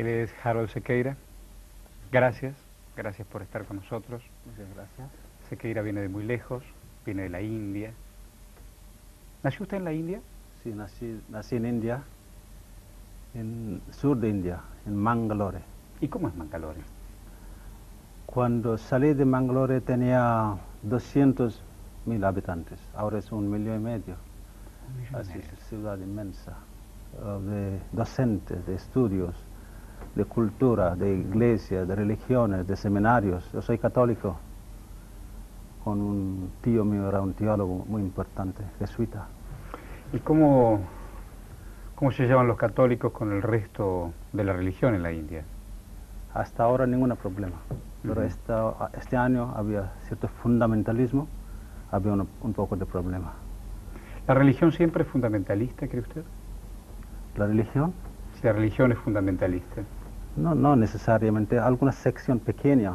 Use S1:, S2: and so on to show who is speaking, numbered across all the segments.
S1: Él es Harold Sequeira. Gracias, gracias por estar con nosotros.
S2: Muchas gracias.
S1: Sequeira viene de muy lejos, viene de la India. ¿Nació usted en la India?
S2: Sí, nací, nací en India, en sur de India, en Mangalore.
S1: ¿Y cómo es Mangalore?
S2: Cuando salí de Mangalore tenía 200 mil habitantes, ahora es un millón y medio.
S1: Un millón y
S2: Así
S1: medio.
S2: es, ciudad inmensa, eh, de docentes, de estudios, de cultura, de iglesias, de religiones, de seminarios. Yo soy católico, con un tío mío, era un teólogo muy importante, jesuita.
S1: ¿Y cómo, cómo se llevan los católicos con el resto de la religión en la India?
S2: Hasta ahora ningún problema, pero esta- este año había cierto fundamentalismo, había un, un poco de problema.
S1: ¿La religión siempre es fundamentalista, cree usted?
S2: La religión,
S1: Si la religión es fundamentalista.
S2: No, no necesariamente, alguna sección pequeña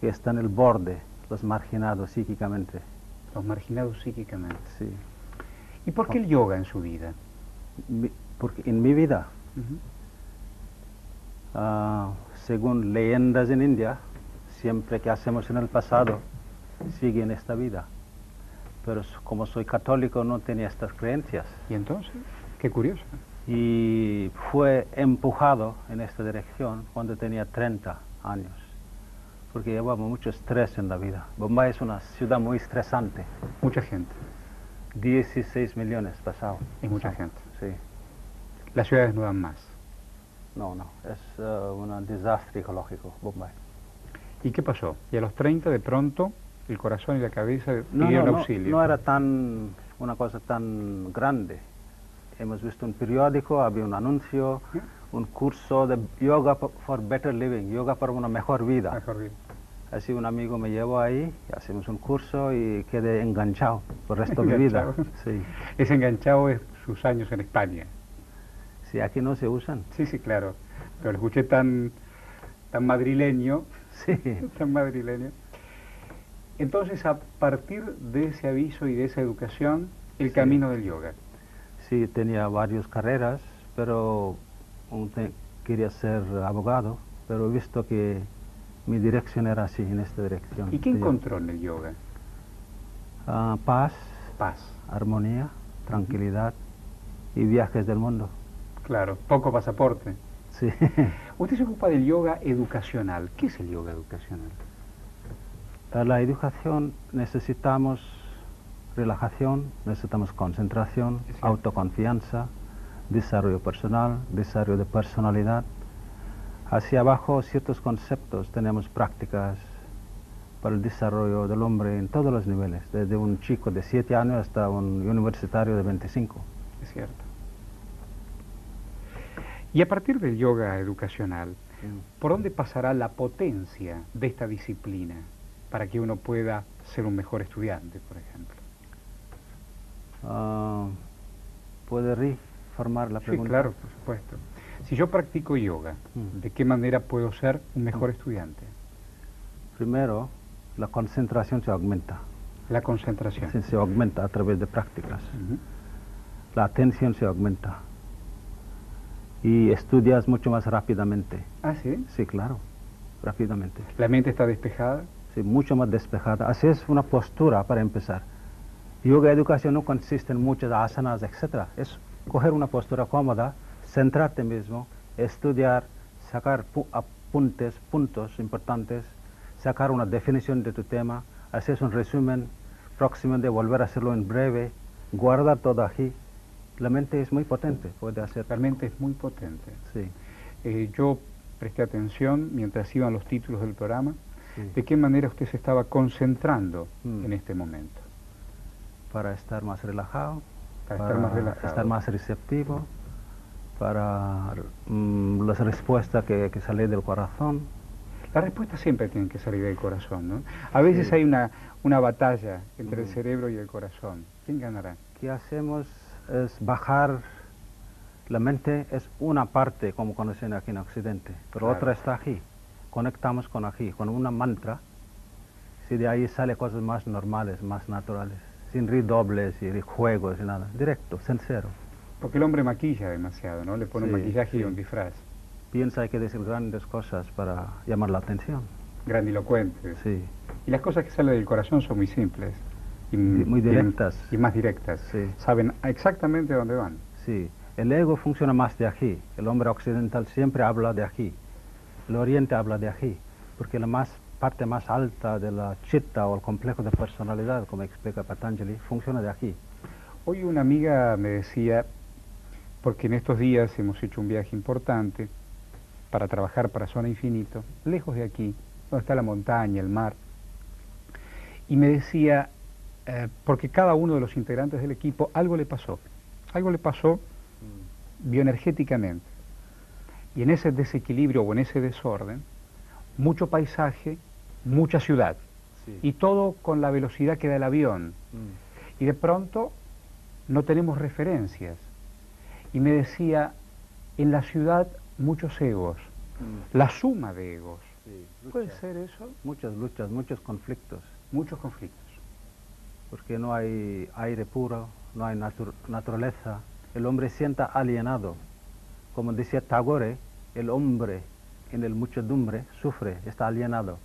S2: que está en el borde, los marginados psíquicamente.
S1: Los marginados psíquicamente.
S2: Sí.
S1: ¿Y por qué el yoga en su vida?
S2: Mi- porque en mi vida, ah, según leyendas en India, siempre que hacemos en el pasado, sigue en esta vida. Pero como soy católico no tenía estas creencias.
S1: ¿Y entonces? Qué curioso.
S2: Y fue empujado en esta dirección cuando tenía 30 años, porque llevaba mucho estrés en la vida. Bombay es una ciudad muy estresante,
S1: Mucha gente.
S2: 16 millones pasado.
S1: Es mucha
S2: pasado,
S1: gente.
S2: Sí,
S1: Las ciudades no dan más.
S2: no, no, es eh, un desastre ecológico, Bombay.
S1: ¿Y qué pasó? Y a los 30 de pronto el corazón y la cabeza
S2: No,
S1: pidieron
S2: no, no,
S1: auxilio.
S2: no era tan, una cosa tan grande. Hemos visto un periódico, había un anuncio, un curso de yoga for better living, yoga para una mejor vida.
S1: Mejor bien.
S2: Así un amigo me llevó ahí, hacemos un curso y quedé enganchado por el resto de mi vida. Sí.
S1: Es enganchado es sus años en España.
S2: sí, aquí no se usan.
S1: Sí, sí, claro. Pero lo escuché tan, tan madrileño,
S2: Sí,
S1: tan madrileño. Entonces, a partir de ese aviso y de esa educación, el
S2: Sí.
S1: camino del yoga.
S2: Sí, tenía varias carreras, pero quería ser abogado, pero he visto que mi dirección era así, en esta dirección.
S1: ¿Y qué encontró en el yoga?
S2: Ah, paz,
S1: Paz.
S2: armonía, tranquilidad y viajes del mundo.
S1: Claro, poco pasaporte.
S2: Sí.
S1: Usted se ocupa del yoga educacional. ¿Qué es el yoga educacional?
S2: Para la educación necesitamos relajación, necesitamos concentración, autoconfianza, desarrollo personal, desarrollo de personalidad. Hacia abajo ciertos conceptos, tenemos prácticas para el desarrollo del hombre en todos los niveles, desde un chico de 7 años hasta un universitario de 25.
S1: Es cierto. Y a partir del yoga educacional, ¿por dónde pasará la potencia de esta disciplina para que uno pueda ser un mejor estudiante, por ejemplo?
S2: Ah, ¿Puede reformar la
S1: Sí,
S2: pregunta?
S1: claro, por supuesto. Si yo practico yoga,
S2: Mm.
S1: ¿de qué manera puedo ser un mejor estudiante?
S2: Primero, la concentración se aumenta.
S1: La concentración.
S2: Sí, se aumenta a través de prácticas. La atención se aumenta. Y estudias mucho más rápidamente.
S1: Ah, sí.
S2: Sí, claro, rápidamente.
S1: La mente está despejada.
S2: Sí, mucho más despejada. Así es una postura para empezar. Yoga educación no consiste en muchas asanas, etc. Es coger una postura cómoda, centrarte mismo, estudiar, sacar pu- apuntes, puntos importantes, sacar una definición de tu tema, hacer un resumen, próximamente volver a hacerlo en breve, guardar todo aquí. La mente es muy potente, puede hacer.
S1: La mente es muy potente.
S2: Sí,
S1: Eh, yo presté atención mientras iban los títulos del programa.
S2: sí.
S1: ¿De qué manera usted se estaba concentrando
S2: Mm.
S1: en este momento?
S2: Para estar más relajado,
S1: Para estar más relajado.
S2: estar más receptivo, para mm, las respuestas que, que salen del corazón.
S1: Las respuestas siempre tienen que salir del corazón, ¿no? A veces
S2: Sí.
S1: hay una, una batalla entre el cerebro y el corazón. ¿Quién ganará?
S2: ¿Qué hacemos? Es bajar la mente, es una parte, como conocen aquí en Occidente, pero
S1: Claro.
S2: otra está aquí. Conectamos con aquí, con una mantra. Si de ahí sale cosas más normales, más naturales, sin redobles y juegos y nada, directo, sincero.
S1: Porque el hombre maquilla demasiado, ¿no? Le pone un
S2: Sí,
S1: maquillaje y
S2: sí.
S1: un disfraz.
S2: piensa que decir grandes cosas para llamar la atención.
S1: Grandilocuentes.
S2: Sí.
S1: Y las cosas que salen del corazón son muy simples. Y
S2: muy directas.
S1: Y, más directas.
S2: Sí.
S1: Saben exactamente dónde van.
S2: Sí. El ego funciona más de aquí. El hombre occidental siempre habla de aquí. El oriente habla de aquí. Porque la más, parte más alta de la chitta o el complejo de personalidad, como explica Patanjali, funciona de aquí.
S1: Hoy una amiga me decía, porque en estos días hemos hecho un viaje importante para trabajar para Zona Infinito, lejos de aquí, donde está la montaña, el mar, y me decía, eh, porque cada uno de los integrantes del equipo algo le pasó, algo le pasó bioenergéticamente. Y en ese desequilibrio o en ese desorden, mucho paisaje, mucha ciudad. Y todo con la velocidad que da el avión. Mm. Y de pronto no tenemos referencias. Y me decía, en la ciudad muchos egos, mm. la suma de egos. ¿Puede ser eso?
S2: Muchas luchas, muchos conflictos.
S1: Muchos conflictos.
S2: Porque no hay aire puro, no hay naturaleza. El hombre sienta alienado. Como decía Tagore, el hombre en el muchedumbre sufre, está alienado.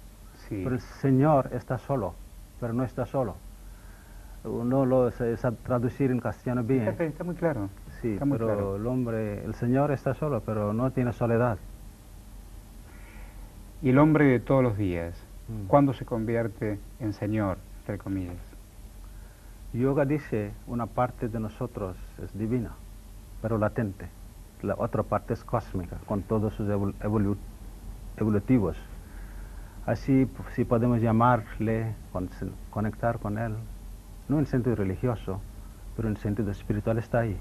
S2: Pero el Señor está solo, pero no está solo. Uno lo sabe traducir en castellano bien.
S1: Está, muy claro.
S2: Sí, pero el hombre, el Señor está solo, pero no tiene soledad.
S1: Y el hombre de todos los días, mm. ¿cuándo se convierte en Señor, entre comillas?
S2: Yoga dice, una parte de nosotros es divina, pero latente. La otra parte es cósmica, con todos sus evolutivos. Así, si podemos llamarle, conectar con él, no en sentido religioso, pero en sentido espiritual está ahí.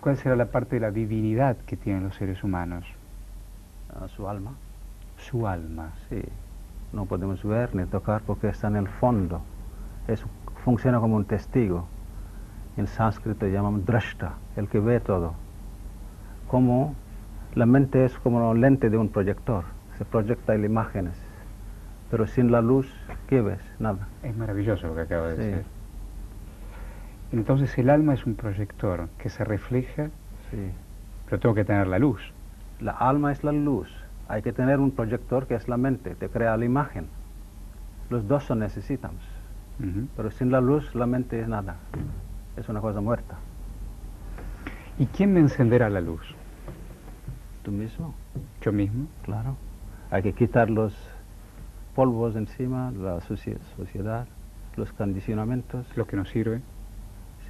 S1: ¿Cuál será la parte de la divinidad que tienen los seres humanos?
S2: Ah, su alma.
S1: Su alma.
S2: Sí. No podemos ver ni tocar porque está en el fondo. Es, funciona como un testigo. En sánscrito llamamos drashta, el que ve todo. Como la mente es como la lente de un proyector. Se proyecta en imágenes pero sin la luz, ¿qué ves? Nada.
S1: Es maravilloso lo que acaba de decir. Entonces el alma es un proyector que se refleja, sí. pero tengo que tener la luz.
S2: La alma es la luz. Hay que tener un proyector que es la mente, te crea la imagen. Los dos son necesitamos. Pero sin la luz la mente es nada. Es una cosa muerta.
S1: ¿Y quién me encenderá la luz?
S2: Tú mismo.
S1: ¿Yo mismo?
S2: Claro. Hay que quitar los polvos encima, la sociedad, los condicionamientos.
S1: Lo que nos sirve.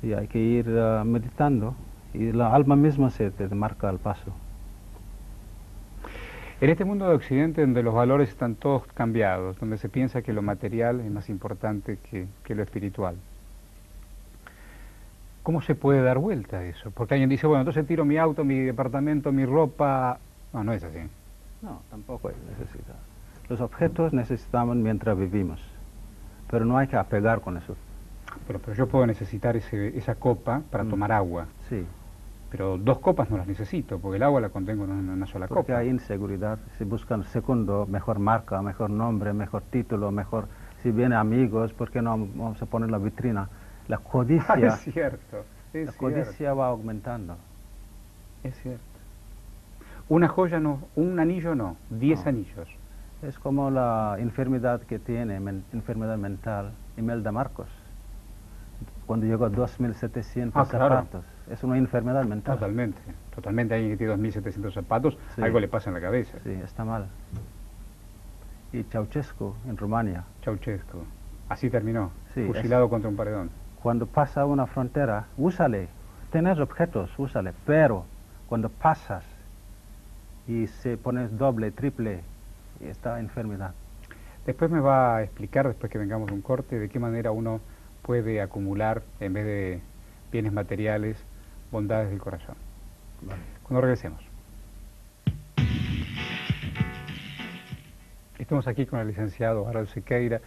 S2: Sí, hay que ir ah, meditando y la alma misma se te marca el paso.
S1: En este mundo de Occidente donde los valores están todos cambiados, donde se piensa que lo material es más importante que, que lo espiritual, ¿cómo se puede dar vuelta a eso? Porque alguien dice, bueno, entonces tiro mi auto, mi departamento, mi ropa... No, no es así.
S2: No, tampoco es necesidad. Los objetos necesitamos mientras vivimos, pero no hay que apegar con eso.
S1: Pero, pero yo puedo necesitar ese, esa copa para mm. tomar agua.
S2: Sí.
S1: Pero dos copas no las necesito, porque el agua la contengo en una, sola
S2: copa.
S1: Porque
S2: hay inseguridad, si buscan segundo, mejor marca, mejor nombre, mejor título, mejor... Si vienen amigos, ¿por qué no vamos a poner la vitrina? La codicia...
S1: es cierto,
S2: La codicia va aumentando.
S1: Es cierto. Una joya no, un anillo no, diez anillos.
S2: Es como la enfermedad que tiene, enfermedad mental, Imelda Marcos. Cuando llegó a 2.700 ah, zapatos. Es una enfermedad mental.
S1: Totalmente, totalmente. Alguien que tiene 2.700 zapatos, algo le pasa en la cabeza.
S2: Sí, está mal. Y Ceausescu, en Rumania.
S1: Ceausescu. Así terminó, fusilado contra un paredón.
S2: Cuando pasa una frontera, úsale. Tienes objetos, úsale. Pero cuando pasas y se pones doble, triple esta enfermedad.
S1: Después me va a explicar, después que vengamos de un corte, de qué manera uno puede acumular, en vez de bienes materiales, bondades del corazón. Cuando regresemos. Estamos aquí con el licenciado Harold Sequeira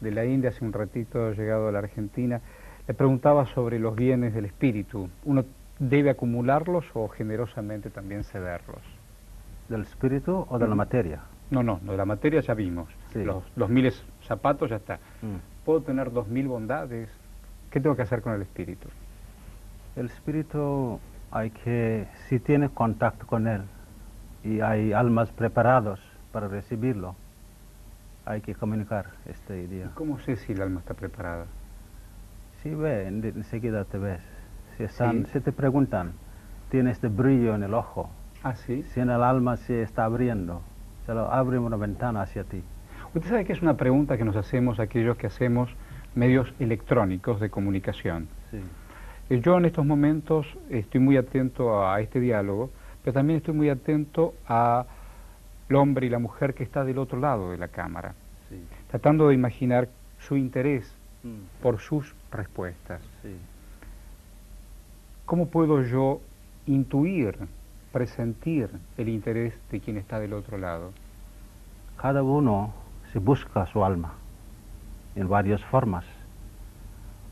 S1: de la India, hace un ratito llegado a la Argentina. Le preguntaba sobre los bienes del espíritu. ¿Uno debe acumularlos o generosamente también cederlos?
S2: ¿Del espíritu o de la materia?
S1: No, no, de la materia ya vimos. Los, los, miles zapatos ya está. Mm. ¿Puedo tener dos mil bondades? ¿Qué tengo que hacer con el espíritu?
S2: El espíritu hay que, si tiene contacto con él, y hay almas preparados para recibirlo. Hay que comunicar este día.
S1: ¿Cómo sé si el alma está preparada?
S2: Sí, ve, en- enseguida te ves. Si, están,
S1: Sí.
S2: si te preguntan, tiene este brillo en el ojo,
S1: Ah, sí.
S2: si en el alma se está abriendo, se lo abre una ventana hacia ti.
S1: Usted sabe que es una pregunta que nos hacemos aquellos que hacemos medios electrónicos de comunicación.
S2: Sí.
S1: Eh, Yo en estos momentos estoy muy atento a este diálogo, pero también estoy muy atento al hombre y la mujer que está del otro lado de la cámara,
S2: Sí.
S1: tratando de imaginar su interés
S2: Mm,
S1: por sus respuestas.
S2: sí.
S1: ¿Cómo puedo yo intuir, presentir el interés de quien está del otro lado?
S2: Cada uno se busca su alma en varias formas.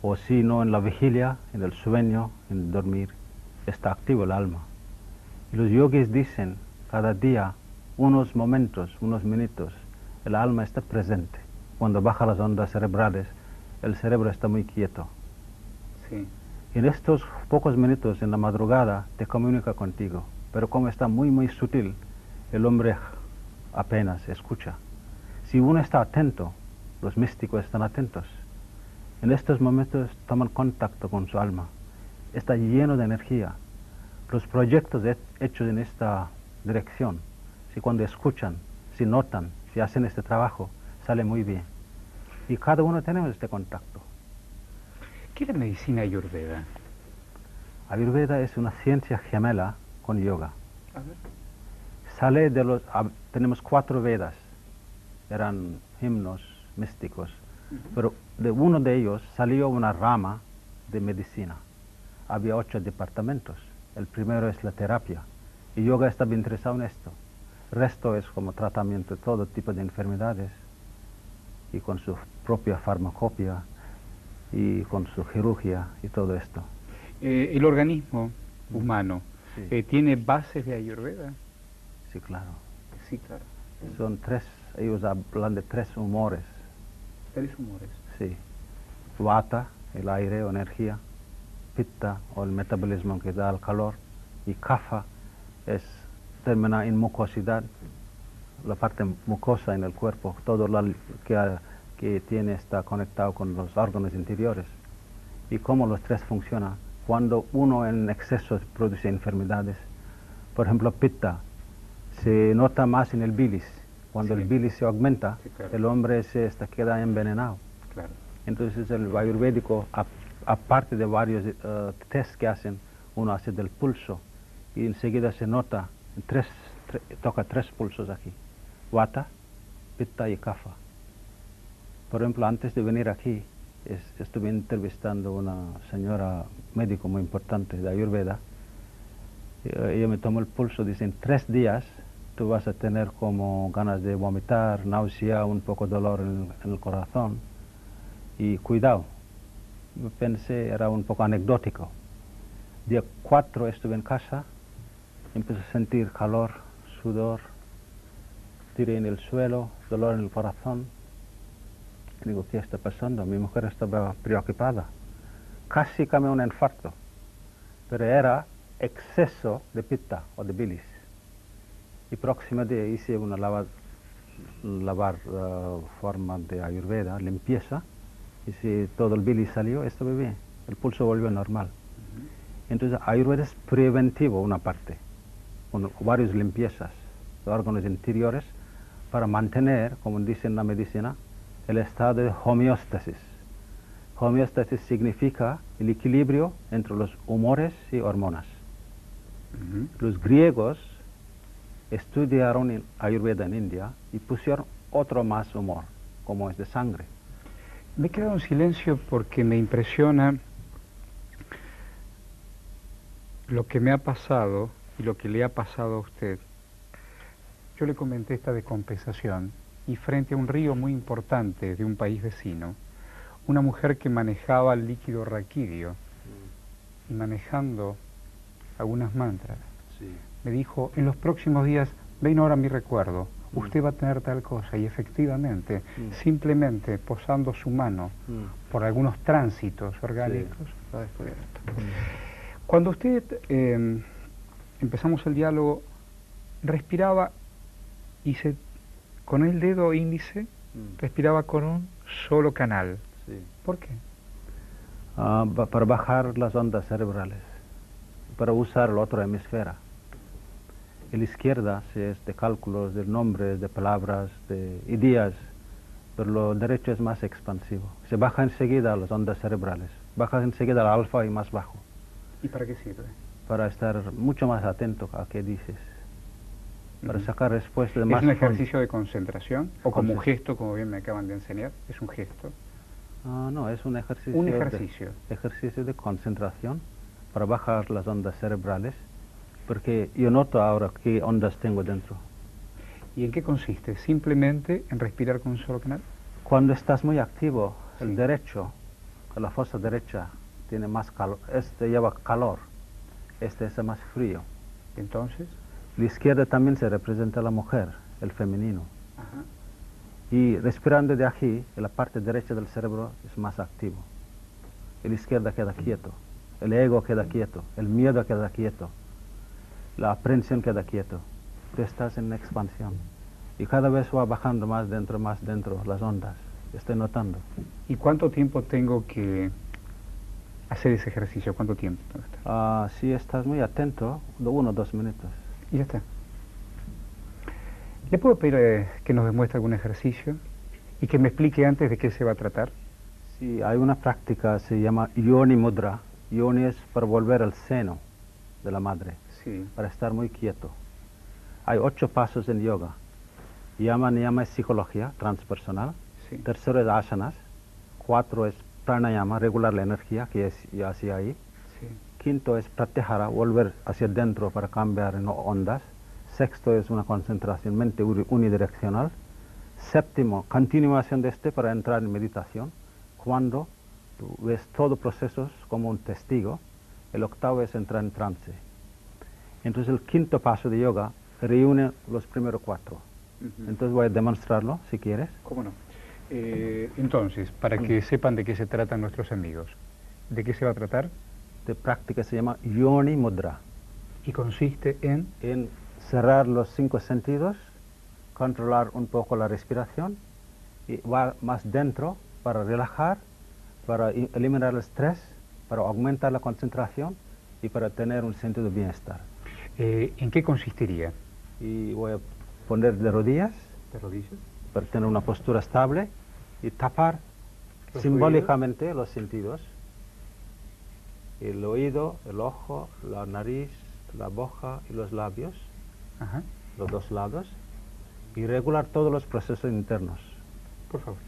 S2: O si no en la vigilia, en el sueño, en el dormir, está activo el alma. Y los yogis dicen cada día, unos momentos, unos minutos, el alma está presente. Cuando baja las ondas cerebrales, el cerebro está muy quieto.
S1: Sí.
S2: En estos pocos minutos en la madrugada te comunica contigo, pero como está muy, muy sutil, el hombre apenas escucha. Si uno está atento, los místicos están atentos. En estos momentos toman contacto con su alma. Está lleno de energía. Los proyectos he- hechos en esta dirección, si cuando escuchan, si notan, si hacen este trabajo, sale muy bien. Y cada uno tenemos este contacto.
S1: ¿Qué es la medicina ayurveda?
S2: Ayurveda es una ciencia gemela con yoga.
S1: A ver.
S2: Sale de los... ah, tenemos cuatro Vedas, eran himnos místicos, pero de uno de ellos salió una rama de medicina. Había ocho departamentos. El primero es la terapia, y yoga estaba interesado en esto. El resto es como tratamiento de todo tipo de enfermedades, y con su propia farmacopia, y con su cirugía, y todo esto.
S1: Eh, el organismo humano
S2: Sí.
S1: eh, tiene bases de ayurveda.
S2: Sí, claro.
S1: Sí, claro.
S2: Son tres, ellos hablan de tres humores.
S1: Tres humores.
S2: Sí. Vata, el aire o energía. Pitta, o el metabolismo que da el calor. Y Kapha, es, termina en mucosidad, la parte mucosa en el cuerpo. Todo lo que, que tiene está conectado con los órganos interiores. Y cómo los tres funcionan. Cuando uno en exceso produce enfermedades, por ejemplo, Pitta, se nota más en el bilis. Cuando
S1: Sí.
S2: el bilis se aumenta,
S1: Sí, claro.
S2: el hombre se está, queda envenenado.
S1: Claro.
S2: Entonces el ayurvédico, aparte de varios eh, test que hacen, uno hace del pulso y enseguida se nota, tres, tre- toca tres pulsos aquí, Vata, Pitta y Kapha. Por ejemplo, antes de venir aquí, es- estuve entrevistando a una señora médico muy importante de Ayurveda. Eh, ella me tomó el pulso, dice, en tres días tú vas a tener como ganas de vomitar, náusea, un poco dolor en- el corazón y cuidado. Yo pensé, era un poco anecdótico. Día 4 estuve en casa, empecé a sentir calor, sudor, tiré en el suelo, dolor en el corazón. Digo, ¿qué está pasando? Mi mujer estaba preocupada. Casi cambió un infarto, pero era exceso de pitta o de bilis. Y próximo día hice una lavar, lavar eh, forma de ayurveda, limpieza, y si todo el bilis salió, estuve bien. El pulso volvió normal. Entonces, ayurveda es preventivo una parte, con varias limpiezas de órganos interiores para mantener, como dice en la medicina, el estado de homeostasis. Homeostasis significa el equilibrio entre los humores y hormonas. Los griegos estudiaron en Ayurveda en India y pusieron otro más humor, como es de sangre.
S1: Me he quedado en silencio porque me impresiona lo que me ha pasado y lo que le ha pasado a usted. Yo le comenté esta descompensación y frente a un río muy importante de un país vecino, una mujer que manejaba el líquido raquídeo y manejando algunas mantras, me dijo, en los próximos días, ven ahora mi recuerdo,
S2: Mm.
S1: usted va a tener tal cosa y efectivamente,
S2: Mm.
S1: simplemente posando su mano por algunos tránsitos orgánicos, lo ha descubierto. Cuando usted eh, empezamos el diálogo, respiraba y se, con el dedo índice
S2: Mm.
S1: respiraba con un solo canal.
S2: Sí.
S1: ¿Por qué?
S2: Ah, para bajar las ondas cerebrales, para usar el otro hemisferio. Y la izquierda sí es de cálculos, de nombres, de palabras, de ideas, pero lo derecho es más expansivo. Se baja enseguida las ondas cerebrales, baja enseguida el alfa y más bajo,
S1: ¿Y para qué sirve?
S2: para estar mucho más atento a qué dices, para sacar de
S1: ¿Es
S2: más
S1: un ejercicio de concentración o como un gesto, como bien me acaban de enseñar? Es un gesto.
S2: Ah, no, es un ejercicio.
S1: Un
S2: de-
S1: ejercicio.
S2: ejercicio de concentración para bajar las ondas cerebrales, porque yo noto ahora qué ondas tengo dentro.
S1: ¿Y en qué consiste? ¿Simplemente en respirar con un solo canal?
S2: Cuando estás muy activo,
S1: Sí.
S2: el derecho, la fosa derecha, tiene más calor, este lleva calor, este es más frío.
S1: Entonces,
S2: La izquierda también se representa la mujer, el femenino.
S1: ajá.
S2: Y respirando de aquí, en la parte derecha del cerebro es más activo. La izquierda queda quieto, el ego queda quieto, el miedo queda quieto, la aprensión queda quieto. Tú estás en expansión. Y cada vez va bajando más dentro, más dentro las ondas. Estoy notando.
S1: ¿y cuánto tiempo tengo que hacer ese ejercicio? ¿Cuánto tiempo? estar?
S2: Ah, si estás muy atento, uno o dos minutos.
S1: Y ya está. ¿Le puedo pedir eh, que nos demuestre algún ejercicio y que me explique antes de qué se va a tratar?
S2: Sí, hay una práctica, se llama Yoni Mudra. Yoni es para volver al seno de la madre.
S1: Sí.
S2: para estar muy quieto. Hay ocho pasos en yoga. Yama niyama es psicología transpersonal.
S1: Sí.
S2: Tercero es asanas. Cuatro es pranayama, regular la energía, que es ya hacía ahí. Quinto es pratyahara, volver hacia adentro para cambiar en ondas. Sexto es una concentración mente uni- unidireccional. Séptimo, continuación de este para entrar en meditación. Cuando tú ves todo procesos como un testigo. El octavo es entrar en trance. Entonces el quinto paso de yoga reúne los primeros cuatro.
S1: Ujú.
S2: Entonces voy a demostrarlo si quieres.
S1: ¿Cómo no? Eh, entonces, para que sepan de qué se tratan nuestros amigos, ¿de qué se va a tratar?
S2: De práctica se llama Yoni Mudra.
S1: Y consiste en...
S2: en cerrar los cinco sentidos, controlar un poco la respiración y va más dentro para relajar, para eliminar el estrés, para aumentar la concentración y para tener un sentido de bienestar.
S1: eh, ¿En qué consistiría?
S2: Y voy a poner de rodillas
S1: ¿De rodillas?
S2: para tener una postura estable y tapar
S1: Los
S2: simbólicamente los sentidos. El oído, el ojo, la nariz, la boca y los labios.
S1: Ajá.
S2: los dos lados y regular todos los procesos internos.
S1: Por favor.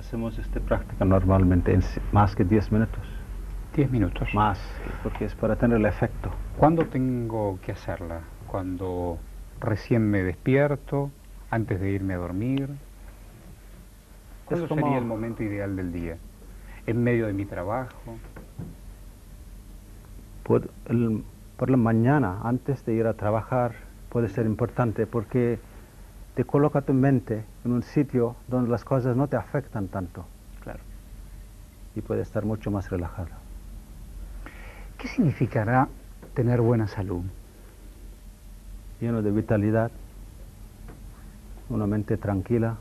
S2: Hacemos esta práctica normalmente en más que 10 minutos.
S1: Diez minutos.
S2: Más, porque es para tener el efecto.
S1: ¿Cuándo tengo que hacerla? ¿Cuando recién me despierto? ¿Antes de irme a dormir? ¿Cuándo
S2: como-
S1: sería el momento ideal del día? ¿En medio de mi trabajo?
S2: Por, el- por la mañana, antes de ir a trabajar, puede ser importante porque te coloca tu mente en un sitio donde las cosas no te afectan tanto
S1: Claro.
S2: y puede estar mucho más relajado.
S1: ¿Qué significará tener buena salud?
S2: Lleno de vitalidad, una mente tranquila,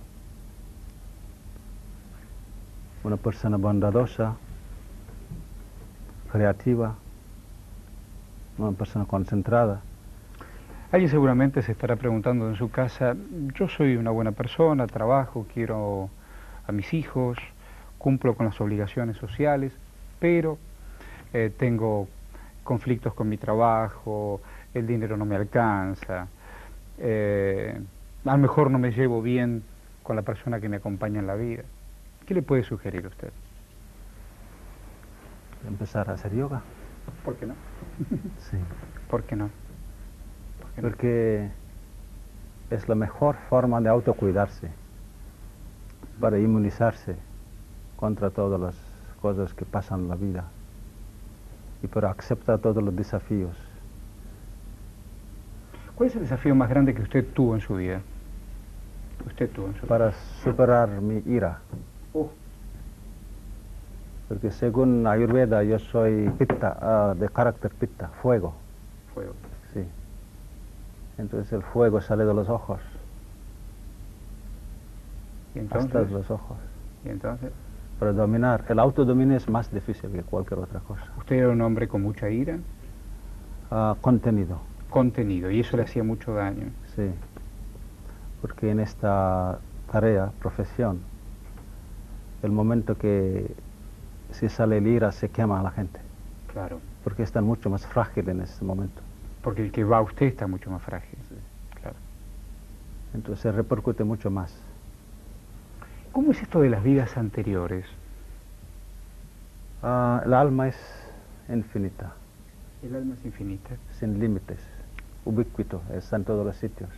S2: una persona bondadosa, creativa, una persona concentrada.
S1: Alguien seguramente se estará preguntando en su casa, yo soy una buena persona, trabajo, quiero a mis hijos, cumplo con las obligaciones sociales, pero eh, tengo conflictos con mi trabajo, el dinero no me alcanza, eh, a lo mejor no me llevo bien con la persona que me acompaña en la vida. ¿Qué le puede sugerir a usted?
S2: Empezar a hacer yoga.
S1: ¿Por qué no?
S2: Sí.
S1: ¿Por qué no?
S2: Porque es la mejor forma de autocuidarse, para inmunizarse contra todas las cosas que pasan en la vida y para aceptar todos los desafíos.
S1: ¿Cuál es el desafío más grande que usted tuvo en su vida? Usted tuvo en su vida.
S2: Para superar mi ira.
S1: Oh,
S2: Porque según Ayurveda yo soy pitta, ah, de carácter pitta, fuego.
S1: fuego.
S2: Entonces el fuego sale de los ojos,
S1: ¿Y
S2: hasta
S1: entonces?
S2: los ojos.
S1: ¿Y entonces?
S2: Para dominar, el autodominio es más difícil que cualquier otra cosa.
S1: Usted era un hombre con mucha ira,
S2: Ah, contenido,
S1: contenido, y eso le hacía mucho daño.
S2: sí. Porque en esta tarea, profesión, el momento que si sale el ira se quema a la gente,
S1: Claro.
S2: porque están mucho más frágiles en ese momento.
S1: Porque el que va a usted está mucho más frágil. Claro.
S2: Entonces repercute mucho más.
S1: ¿Cómo es esto de las vidas anteriores?
S2: Ah, el alma es infinita,
S1: El alma es infinita.
S2: sin límites, ubicuito, está en todos los sitios,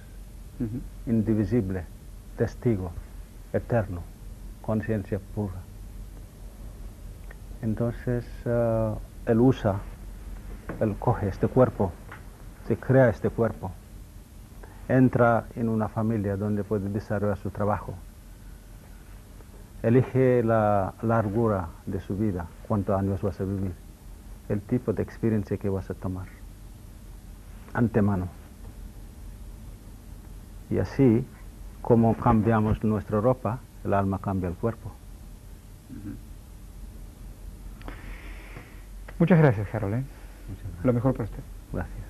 S2: indivisible, testigo, eterno, conciencia pura. Entonces, ah, él usa, él coge este cuerpo, se crea este cuerpo, entra en una familia donde puede desarrollar su trabajo, elige la largura de su vida, cuántos años vas a vivir, el tipo de experiencia que vas a tomar, antemano. Y así, como cambiamos nuestra ropa, el alma cambia el cuerpo.
S1: Muchas gracias, Harold. ¿eh?
S2: Muchas gracias.
S1: Lo mejor para usted.
S2: Gracias.